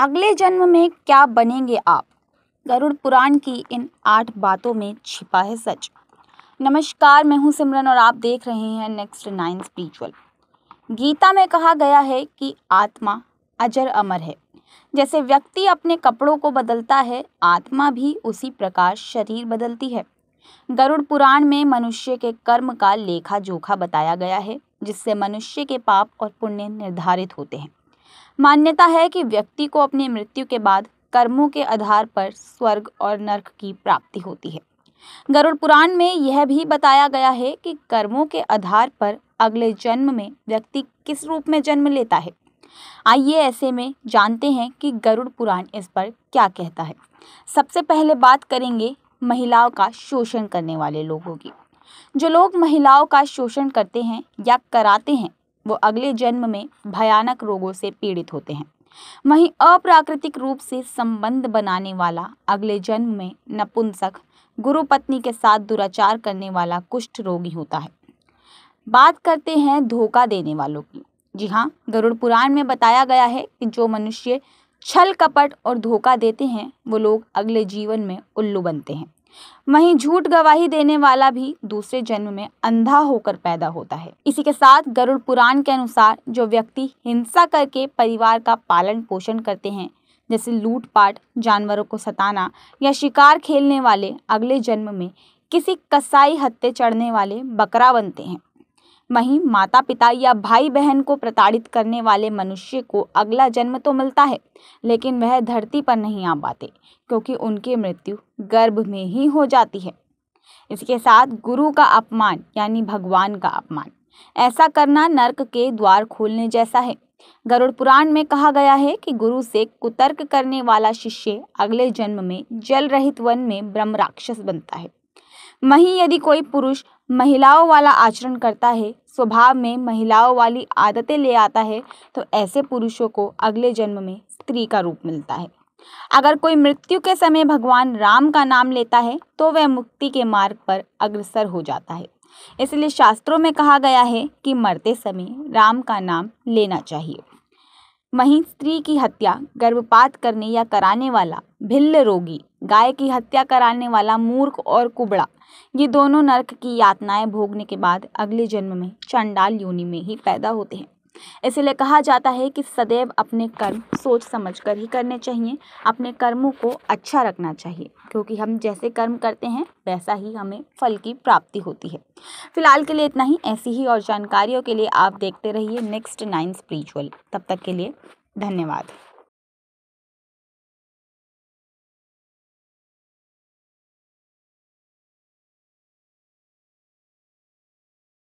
अगले जन्म में क्या बनेंगे आप? गरुड़ पुराण की इन आठ बातों में छिपा है सच। नमस्कार, मैं हूँ सिमरन और आप देख रहे हैं नेक्स्ट नाइन स्पिरिचुअल। गीता में कहा गया है कि आत्मा अजर अमर है। जैसे व्यक्ति अपने कपड़ों को बदलता है, आत्मा भी उसी प्रकार शरीर बदलती है। गरुड़ पुराण में मनुष्य के कर्म का लेखा जोखा बताया गया है, जिससे मनुष्य के पाप और पुण्य निर्धारित होते हैं। मान्यता है कि व्यक्ति को अपनी मृत्यु के बाद कर्मों के आधार पर स्वर्ग और नर्क की प्राप्ति होती है। गरुड़ पुराण में यह भी बताया गया है कि कर्मों के आधार पर अगले जन्म में व्यक्ति किस रूप में जन्म लेता है। आइए ऐसे में जानते हैं कि गरुड़ पुराण इस पर क्या कहता है। सबसे पहले बात करेंगे महिलाओं का शोषण करने वाले लोगों की। जो लोग महिलाओं का शोषण करते हैं या कराते हैं वो अगले जन्म में भयानक रोगों से पीड़ित होते हैं। वहीं अप्राकृतिक रूप से संबंध बनाने वाला अगले जन्म में नपुंसक गुरु पत्नी के साथ दुराचार करने वाला कुष्ठ रोगी होता है। बात करते हैं धोखा देने वालों की। जी हाँ गरुड़ पुराण में बताया गया है कि जो मनुष्य छल कपट और धोखा देते हैं, वो लोग अगले जीवन में उल्लू बनते हैं। वहीं झूठ गवाही देने वाला भी दूसरे जन्म में अंधा होकर पैदा होता है। इसी के साथ गरुड़ पुराण के अनुसार जो व्यक्ति हिंसा करके परिवार का पालन पोषण करते हैं, जैसे लूटपाट, जानवरों को सताना या शिकार खेलने वाले अगले जन्म में किसी कसाई हत्ते चढ़ने वाले बकरा बनते हैं। वहीं माता पिता या भाई बहन को प्रताड़ित करने वाले मनुष्य को अगला जन्म तो मिलता है, लेकिन वह धरती पर नहीं आ पाते, क्योंकि उनकी मृत्यु गर्भ में ही हो जाती है। इसके साथ गुरु का अपमान, यानी भगवान का अपमान। ऐसा करना नर्क के द्वार खोलने जैसा है। गरुड़ पुराण में कहा गया है कि गुरु से कुतर्क करने वाला शिष्य अगले जन्म में जल रहित वन में ब्रह्म राक्षस बनता है। वहीं यदि कोई पुरुष महिलाओं वाला आचरण करता है, स्वभाव में महिलाओं वाली आदतें ले आता है तो ऐसे पुरुषों को अगले जन्म में स्त्री का रूप मिलता है। अगर कोई मृत्यु के समय भगवान राम का नाम लेता है तो वह मुक्ति के मार्ग पर अग्रसर हो जाता है। इसलिए शास्त्रों में कहा गया है कि मरते समय राम का नाम लेना चाहिए। वहीं स्त्री की हत्या, गर्भपात करने या कराने वाला भिल्ल रोगी गाय की हत्या कराने वाला मूर्ख और कुबड़ा। ये दोनों नरक की यातनाएँ भोगने के बाद अगले जन्म में चंडाल योनि में ही पैदा होते हैं। इसलिए कहा जाता है कि सदैव अपने कर्म सोच समझ कर ही करने चाहिए, अपने कर्मों को अच्छा रखना चाहिए, क्योंकि हम जैसे कर्म करते हैं, वैसा ही हमें फल की प्राप्ति होती है। फ़िलहाल के लिए इतना ही, ऐसी ही और जानकारियों के लिए आप देखते रहिए नेक्स्ट नाइन स्पिरिचुअल। तब तक के लिए धन्यवाद।